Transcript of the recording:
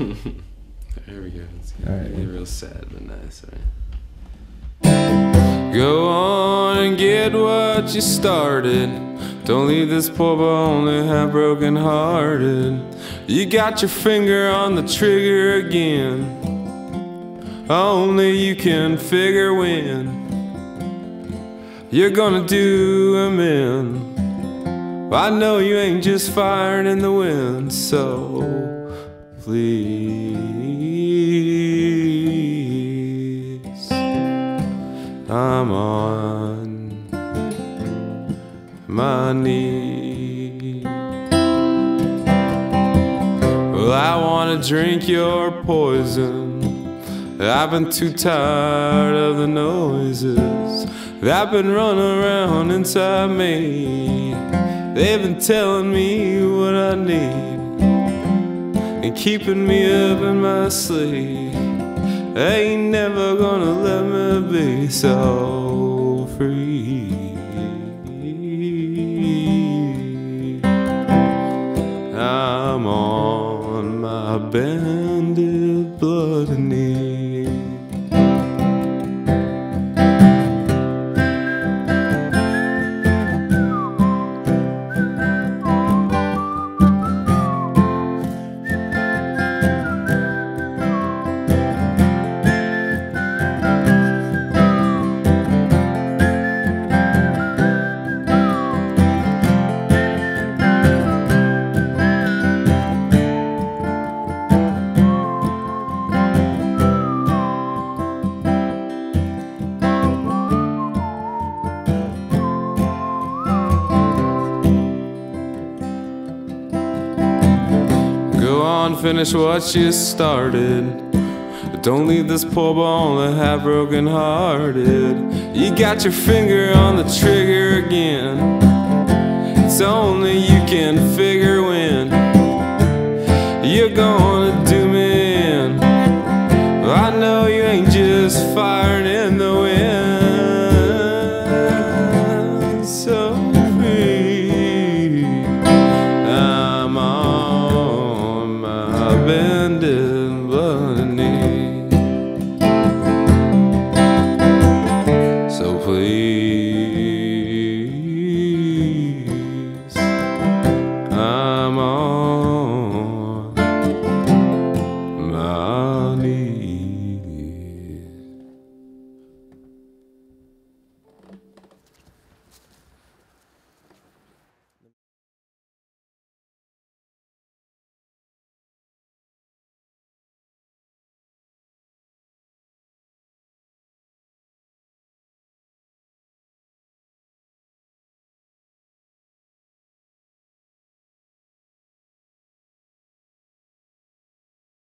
there we go. It's All right. real sad but nice, right? Go on and get what you started. Don't leave this poor boy only half broken hearted. You got your finger on the trigger again. Only you can figure when you're gonna do him in. I know you ain't just firing in the wind, so please. I'm on my knees. Well, I wanna drink your poison. I've been too tired of the noises that have been running around inside me. They've been telling me what I need and keeping me up in my sleep. Ain't never gonna let me be so free. I'm on my bended blood knee. on, finish what you started. Don't leave this poor boy half broken hearted. You got your finger on the trigger again. It's only you can figure when you're gonna do me in. I know you ain't just fired.